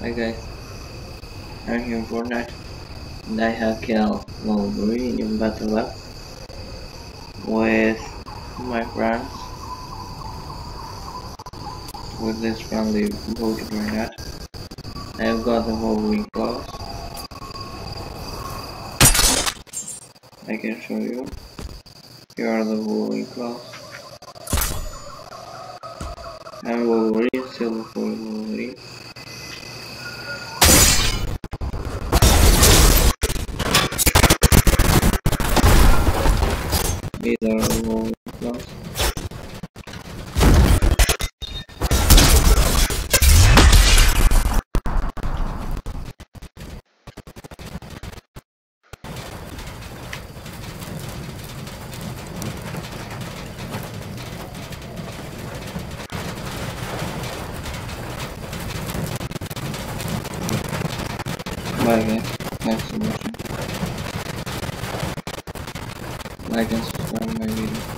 Hi guys, I'm here in Fortnite and I have killed Wolverine in Battle Lab with my friends with this friendly voted grenade. I have got the Wolverine claws. I can show you. Here are the Wolverine claws. And Wolverine, silver for Are Wolverine claws. Bye guys, thanks for watching. Like and subscribe my video.